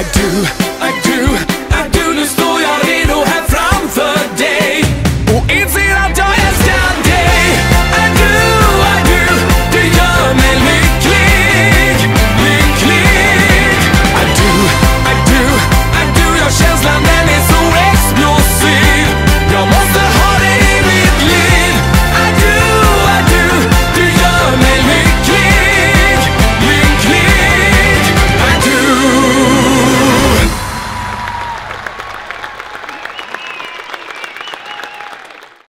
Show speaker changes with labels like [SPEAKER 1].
[SPEAKER 1] I do, I do,